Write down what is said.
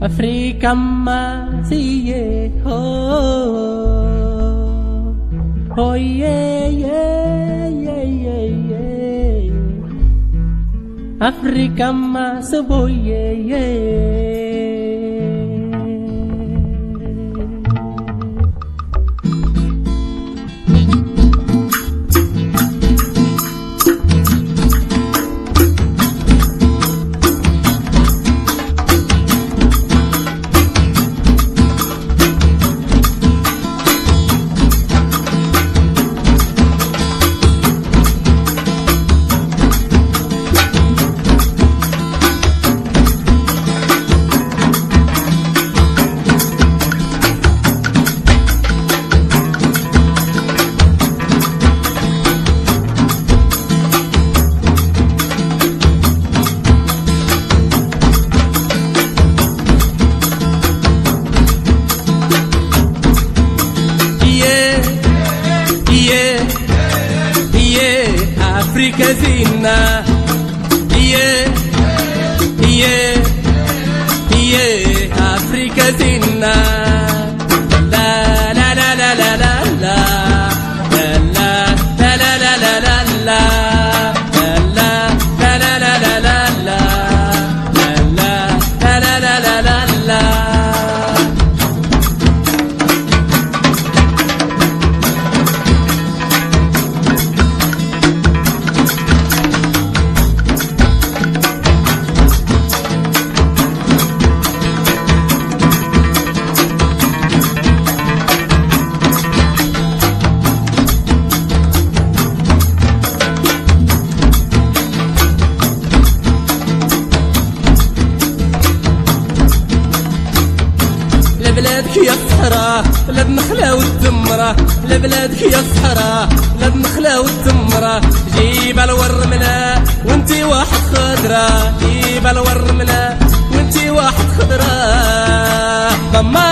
Afrika masiye ho. Oh yeah yeah yeah yeah yeah Afrika masaboye yeah casina yeah yeah yeah africa casina. الصحراء لا بنخلة والتمرة لا بلادك يا الصحراء لا بنخلة والتمرة جيب الورملة وانتي واحد خضرة جيب الورملة وانتي واحد خضرة ضمار